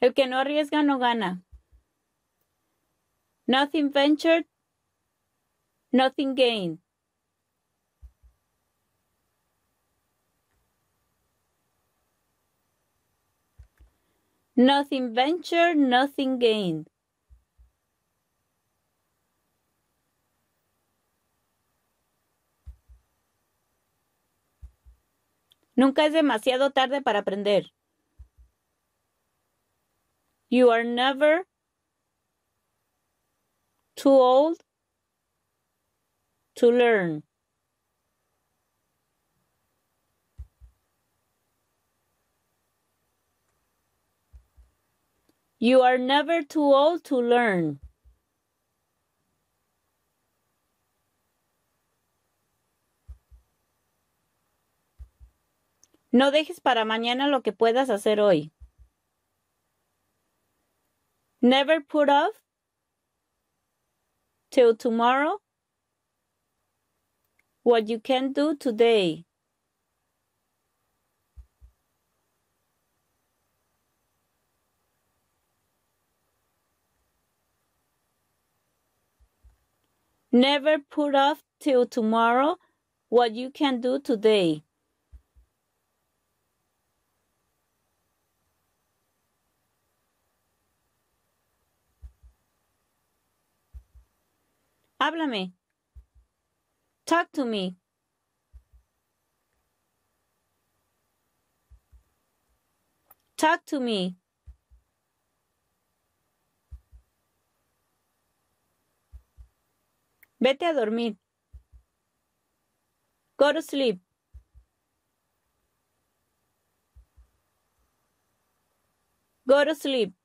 El que no arriesga no gana. Nothing ventured, nothing gained. Nothing ventured, nothing gained. Nunca es demasiado tarde para aprender. You are never too old to learn. You are never too old to learn. No dejes para mañana lo que puedas hacer hoy. Never put off till tomorrow what you can do today. Never put off till tomorrow what you can do today. Háblame. Talk to me. Talk to me. Vete a dormir. Go to sleep. Go to sleep.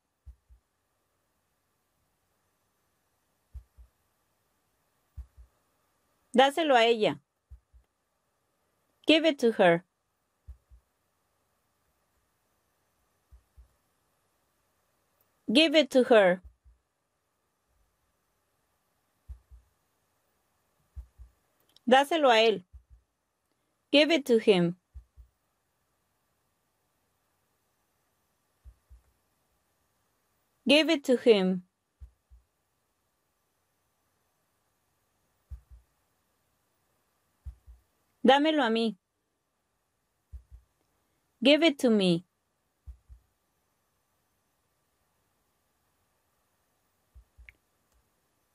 Dáselo a ella. Give it to her. Give it to her. Dáselo a él. Give it to him. Give it to him. Dámelo a mí. Give it to me.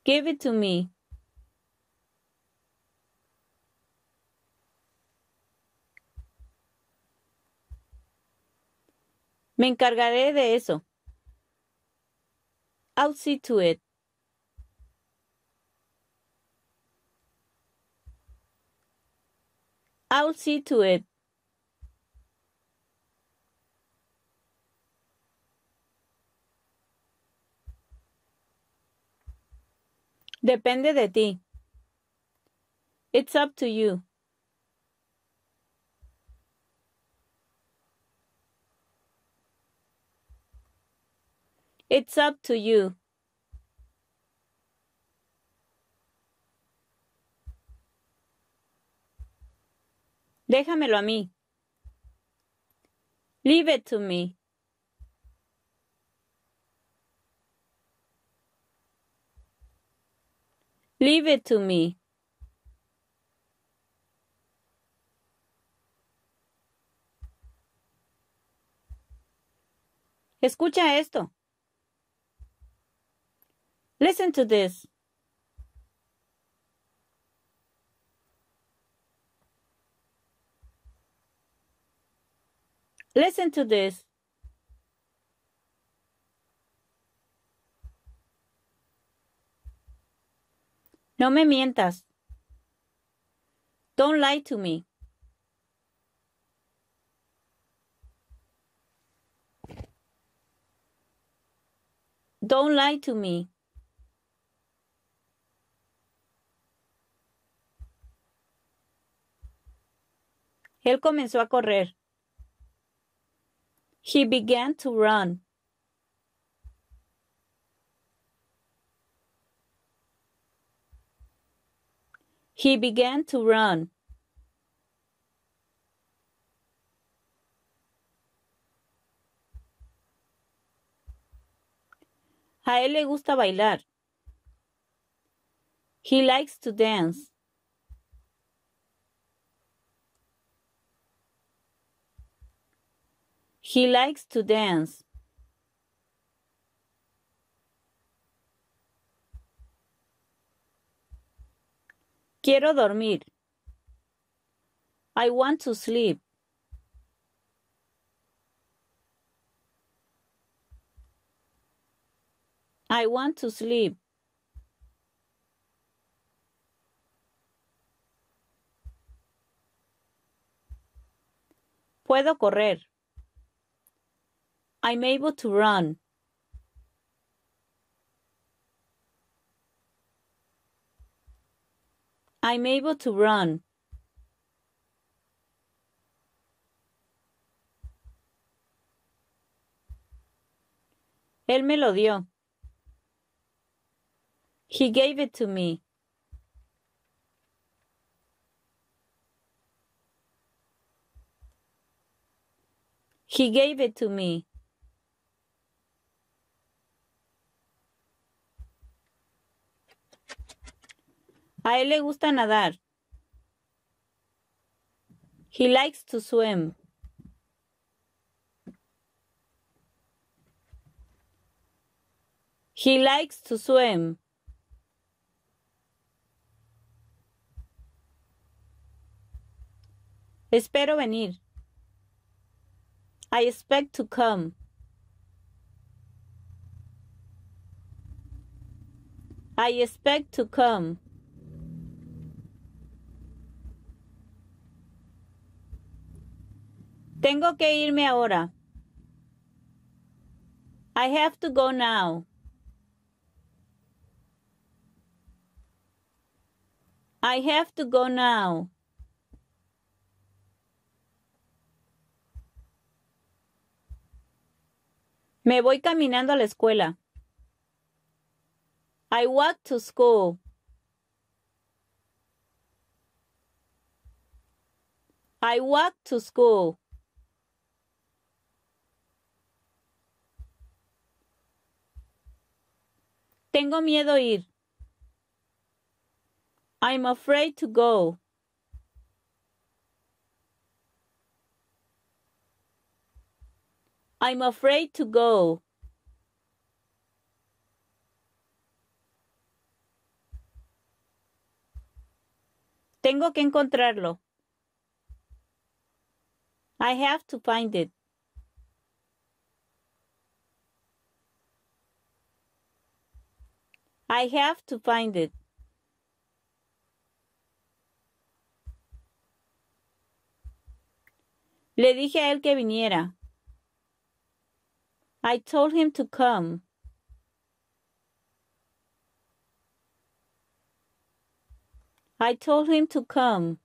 Give it to me. Me encargaré de eso. I'll see to it. I'll see to it. Depende de ti. It's up to you. It's up to you. Déjamelo a mí. Leave it to me. Leave it to me. Escucha esto. Listen to this. Listen to this. No me mientas. Don't lie to me. Don't lie to me. Él comenzó a correr. He began to run. He began to run. A él le gusta bailar. He likes to dance. He likes to dance. Quiero dormir. I want to sleep. I want to sleep. Puedo correr. I'm able to run. I'm able to run. Él me lo dio. He gave it to me. He gave it to me. A él le gusta nadar. He likes to swim. He likes to swim. Espero venir. I expect to come. I expect to come. Tengo que irme ahora. I have to go now. I have to go now. Me voy caminando a la escuela. I walk to school. I walk to school. Tengo miedo ir. I'm afraid to go. I'm afraid to go. Tengo que encontrarlo. I have to find it. I have to find it. Le dije a él que viniera. I told him to come. I told him to come.